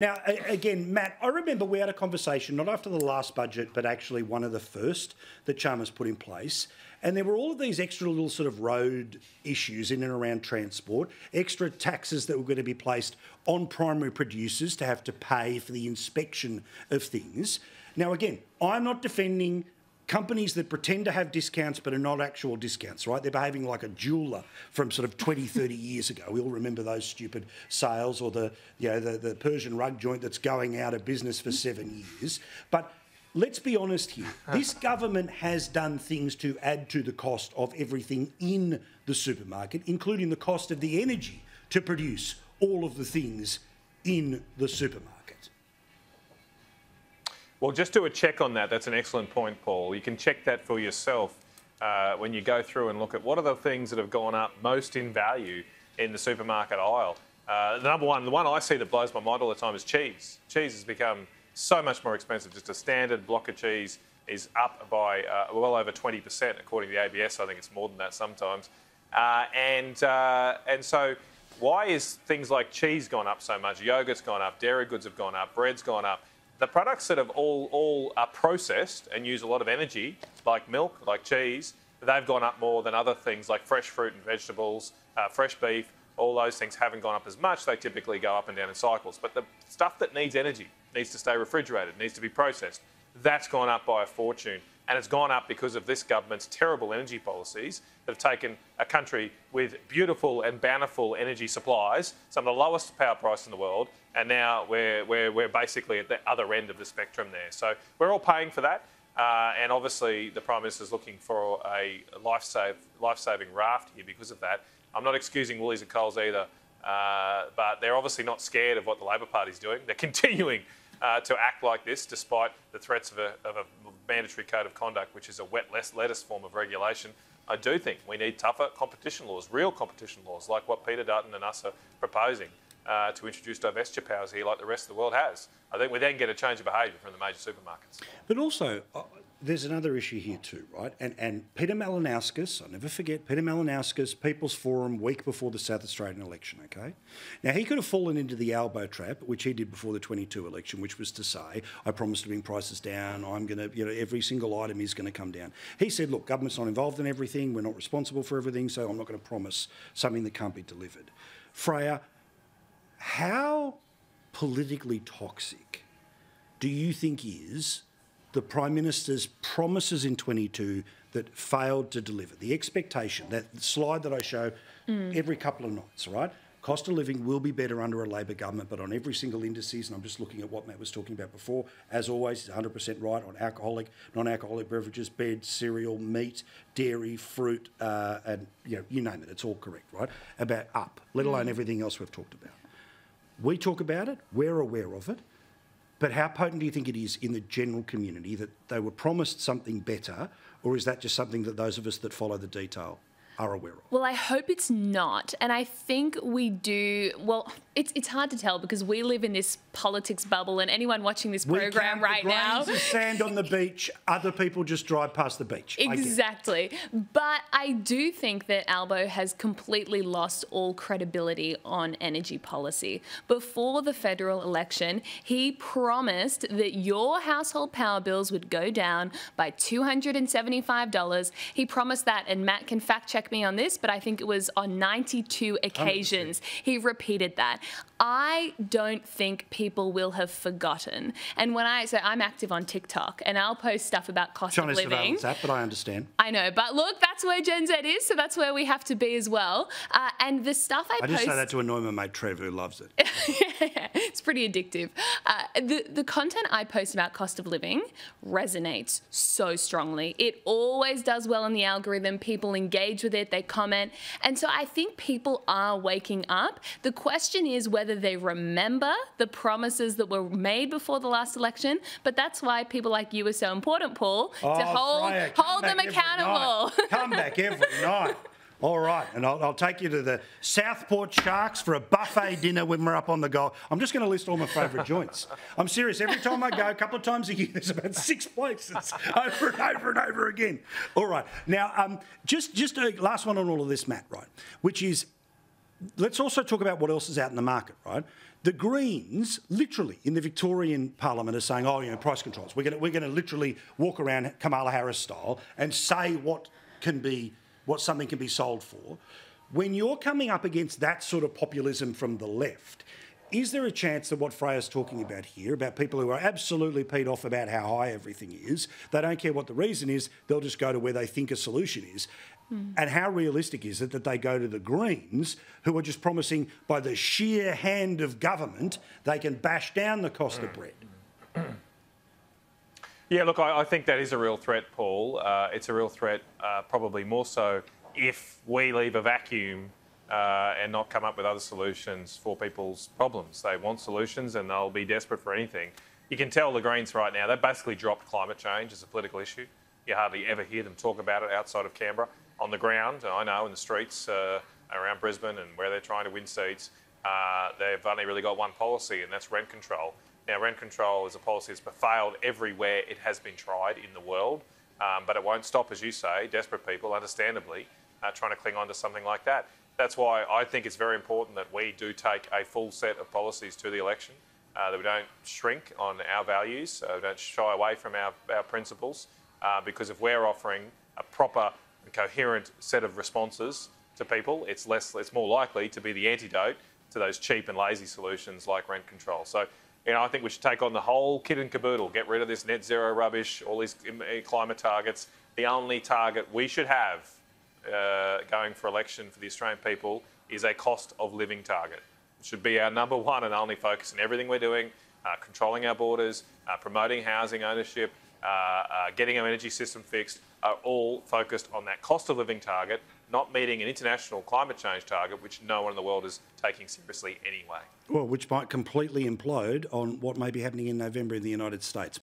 Now, again, Matt, I remember we had a conversation, not after the last budget, but actually one of the first that Chalmers put in place. And there were all of these extra little sort of road issues in and around transport, extra taxes that were going to be placed on primary producers to have to pay for the inspection of things. Now, again, I'm not defending companies that pretend to have discounts but are not actual discounts, right? They're behaving like a jeweler from sort of 20, 30 years ago. We all remember those stupid sales or the, you know, the, the Persian rug joint that's going out of business for seven years. But let's be honest here. This government has done things to add to the cost of everything in the supermarket, including the cost of the energy to produce all of the things in the supermarket. Well, just do a check on that. That's an excellent point, Paul. You can check that for yourself uh, when you go through and look at what are the things that have gone up most in value in the supermarket aisle. Uh, the number one, the one I see that blows my mind all the time is cheese. Cheese has become so much more expensive. Just a standard block of cheese is up by uh, well over 20%, according to the ABS. I think it's more than that sometimes. Uh, and uh, and so, why is things like cheese gone up so much? Yogurt's gone up, dairy goods have gone up, bread's gone up the products that have all, all are processed and use a lot of energy, like milk, like cheese, they've gone up more than other things like fresh fruit and vegetables, uh, fresh beef. All those things haven't gone up as much. They typically go up and down in cycles. But the stuff that needs energy needs to stay refrigerated, needs to be processed. That's gone up by a fortune. And it's gone up because of this government's terrible energy policies that have taken a country with beautiful and bountiful energy supplies, some of the lowest power price in the world, and now we're, we're, we're basically at the other end of the spectrum there. So we're all paying for that. Uh, and obviously, the Prime Minister is looking for a life-save, life-saving raft here because of that. I'm not excusing Woolies and Coles either, uh, but they're obviously not scared of what the Labor Party is doing. They're continuing uh, to act like this despite the threats of a, of a, mandatory code of conduct, which is a wet lettuce form of regulation. I do think we need tougher competition laws, real competition laws, like what Peter Dutton and us are proposing uh, to introduce divestiture powers here like the rest of the world has. I think we then get a change of behaviour from the major supermarkets. But also, uh, there's another issue here too, right? And and Peter Malinauskas, I'll never forget Peter Malinauskas, People's Forum, week before the South Australian election. Okay, now he could have fallen into the Albo trap, which he did before the 22 election, which was to say, "I promise to bring prices down. I'm going to, you know, every single item is going to come down." He said, "Look, government's not involved in everything. We're not responsible for everything, so I'm not going to promise something that can't be delivered." Freya, how politically toxic do you think is the Prime Minister's promises in 22 that failed to deliver? The expectation, that slide that I show mm. every couple of nights, right? Cost of living will be better under a Labor government, but on every single indices, and I'm just looking at what Matt was talking about before, as always, 100% right on alcoholic, non-alcoholic beverages, bed, cereal, meat, dairy, fruit, uh, and you know, you name it, it's all correct, right? About up, let alone mm. everything else we've talked about. We talk about it, we're aware of it, but how potent do you think it is in the general community that they were promised something better, or is that just something that those of us that follow the detail are aware of? Well, I hope it's not. And I think we do. Well, it's, it's hard to tell because we live in this politics bubble, and anyone watching this we program right the now. of sand on the beach, other people just drive past the beach. Exactly. I but I do think that Albo has completely lost all credibility on energy policy. Before the federal election, he promised that your household power bills would go down by $275. He promised that, and Matt can fact check me on this, but I think it was on 92 occasions 100%. he repeated that. I don't think people will have forgotten. And when I so I'm active on TikTok and I'll post stuff about cost of living. That, but I understand. I know, but look, that's where Gen Z is, so that's where we have to be as well. Uh, and the stuff I, I post, just say that to annoy my mate Trevor, who loves it. yeah, it's pretty addictive. Uh, the the content I post about cost of living resonates so strongly. It always does well in the algorithm. People engage with it, they comment, and so I think people are waking up. The question is whether they remember the promises that were made before the last election. But that's why people like you are so important, Paul, oh, to hold, hold them accountable. Come back every night. All right, and I'll, I'll, take you to the Southport Sharks for a buffet dinner when we're up on the goal. I'm just going to list all my favourite joints. I'm serious. Every time I go, a couple of times a year, there's about six places over and over and over again. All right, now um, just just a last one on all of this, Matt. Right, which is let's also talk about what else is out in the market, right? The Greens, literally in the Victorian Parliament, are saying, "Oh, you know, price controls. We're going to we're going to literally walk around Kamala Harris style and say what can be what something can be sold for." When you're coming up against that sort of populism from the left, is there a chance that what Freya's talking about here, about people who are absolutely peed off about how high everything is, they don't care what the reason is, they'll just go to where they think a solution is? Mm. And how realistic is it that they go to the Greens, who are just promising by the sheer hand of government they can bash down the cost of bread? Yeah, look, I, I, think that is a real threat, Paul. Uh, it's a real threat, uh, probably more so if we leave a vacuum uh, and not come up with other solutions for people's problems. They want solutions and they'll be desperate for anything. You can tell the Greens right now, they've basically dropped climate change as a political issue. You hardly ever hear them talk about it outside of Canberra. On the ground, I know in the streets uh, around Brisbane and where they're trying to win seats, uh, they've only really got one policy, and that's rent control. Now, rent control is a policy that's failed everywhere it has been tried in the world, um, but it won't stop, as you say, desperate people, understandably, uh, trying to cling on to something like that. That's why I think it's very important that we do take a full set of policies to the election, uh, that we don't shrink on our values, uh, don't shy away from our, our principles, uh, because if we're offering a proper and coherent set of responses to people, it's less, it's more likely to be the antidote to those cheap and lazy solutions like rent control. So, you know, I think we should take on the whole kit and caboodle, get rid of this net zero rubbish, all these climate targets. The only target we should have uh, going for election for the Australian people is a cost of living target. It should be our number one and only focus in everything we're doing, uh, controlling our borders, uh, promoting housing ownership, Uh, uh, getting our energy system fixed, are all focused on that cost of living target, not meeting an international climate change target, which no one in the world is taking seriously anyway. Well, which might completely implode on what may be happening in November in the United States.